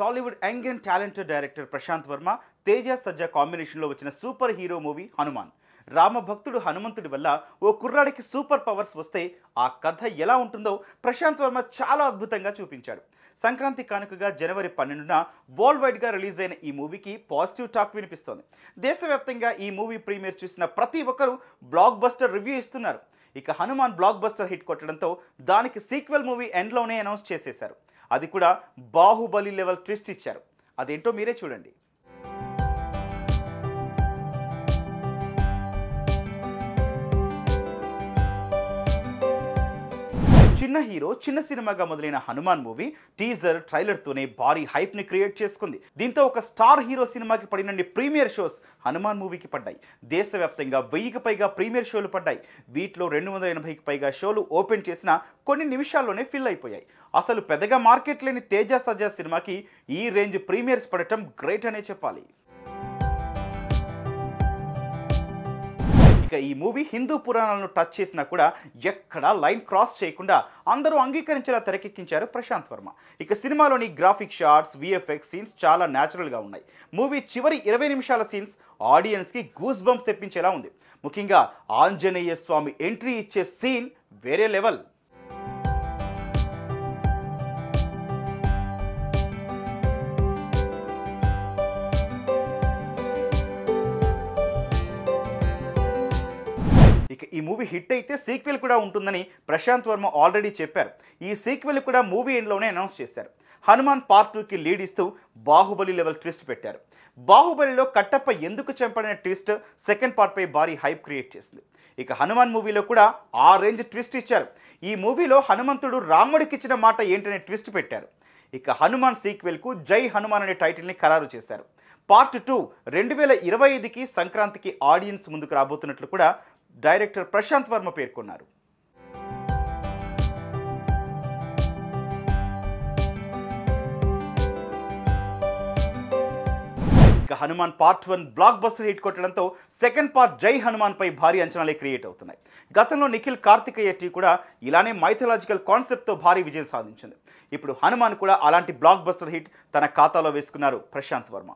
Tollywood young and talented director Prashanth Varma Teja Sajja కాంబినేషన్లో వచ్చిన super hero movie Hanuman. రామభక్తుడు హనుమంతుడి వల్ల ఓ కుర్రాడికి సూపర్ పవర్స్ వస్తే ఆ కథ ఎలా ఉంటుందో ప్రశాంత్ వర్మ చాలా అద్భుతంగా చూపించాడు. సంక్రాంతి కానుకగా జనవరి పన్నెండున వరల్డ్ వైడ్గా రిలీజ్ అయిన ఈ మూవీకి పాజిటివ్ టాక్ వినిపిస్తోంది. దేశవ్యాప్తంగా ఈ మూవీ ప్రీమియర్ చూసిన ప్రతి ఒక్కరూ బ్లాక్ బస్టర్ రివ్యూ ఇస్తున్నారు. ఇక హనుమాన్ బ్లాక్ బస్టర్ హిట్ కొట్టడంతో దానికి సీక్వెల్ మూవీ ఎండ్లోనే అనౌన్స్ చేసేశారు. అది కూడా బాహుబలి లెవెల్ ట్విస్ట్ ఇచ్చారు. అదేంటో మీరే చూడండి. చిన్న హీరో చిన్న సినిమాగా మొదలైన హనుమాన్ మూవీ టీజర్ ట్రైలర్తోనే భారీ హైప్ని క్రియేట్ చేసుకుంది. దీంతో ఒక స్టార్ హీరో సినిమాకి పడినన్ని ప్రీమియర్ షోస్ హనుమాన్ మూవీకి పడ్డాయి. దేశవ్యాప్తంగా వెయ్యికి పైగా ప్రీమియర్ షోలు పడ్డాయి. వీటిలో రెండు వందల ఎనభైకి పైగా షోలు ఓపెన్ చేసిన కొన్ని నిమిషాల్లోనే ఫిల్ అయిపోయాయి. అసలు పెద్దగా మార్కెట్ లేని తేజ సజా సినిమాకి ఈ రేంజ్ ప్రీమియర్స్ పడటం గ్రేట్ అనే చెప్పాలి. ఇక ఈ మూవీ హిందూ పురాణాలను టచ్ చేసినా కూడా ఎక్కడా లైన్ క్రాస్ చేయకుండా అందరూ అంగీకరించేలా తెరకెక్కించారు ప్రశాంత్ వర్మ. ఇక సినిమాలోని గ్రాఫిక్ షాట్స్ విఎఫ్ఎక్స్ సీన్స్ చాలా న్యాచురల్గా ఉన్నాయి. మూవీ చివరి ఇరవై నిమిషాల సీన్స్ ఆడియన్స్కి గూస్ బంప్స్ తెప్పించేలా ఉంది. ముఖ్యంగా ఆంజనేయ స్వామి ఎంట్రీ ఇచ్చే సీన్ వేరే లెవెల్ ఈ మూవీ హిట్ అయితే సీక్వెల్ కూడా ఉంటుందని ప్రశాంత్ వర్మ ఆల్రెడీ చెప్పారు. ఈ సీక్వెల్ కూడా మూవీ ఎండ్లోనే అనౌన్స్ చేశారు. హనుమాన్ పార్ట్ టూకి లీడ్ ఇస్తూ బాహుబలి లెవెల్ ట్విస్ట్ పెట్టారు. బాహుబలిలో కట్టప్ప ఎందుకు చంపడిన ట్విస్ట్ సెకండ్ పార్ట్పై భారీ హైప్ క్రియేట్ చేసింది. ఇక హనుమాన్ మూవీలో కూడా ఆ రేంజ్ ట్విస్ట్ ఇచ్చారు. ఈ మూవీలో హనుమంతుడు రాముడికి ఇచ్చిన మాట ఏంటనే ట్విస్ట్ పెట్టారు. ఇక హనుమాన్ సీక్వెల్కు జై హనుమాన్ అనే టైటిల్ని ఖరారు చేశారు. పార్ట్ టూ రెండు వేల ఇరవై ఐదుకి సంక్రాంతికి ఆడియన్స్ ముందుకు రాబోతున్నట్లు కూడా డైరెక్టర్ ప్రశాంత్ వర్మ పేర్కొన్నారు. ఇక Hanuman part one blockbuster hit కొట్టడంతో సెకండ్ పార్ట్ జై హనుమాన్ పై భారీ అంచనాలే క్రియేట్ అవుతున్నాయి. గతంలో నిఖిల్ కార్తికేయ టీ కూడా ఇలానే మైథలాజికల్ కాన్సెప్ట్తో భారీ విజయం సాధించింది. ఇప్పుడు హనుమాన్ కూడా అలాంటి బ్లాక్ బస్టర్ హిట్ తన ఖాతాలో వేసుకున్నారు ప్రశాంత్ వర్మ.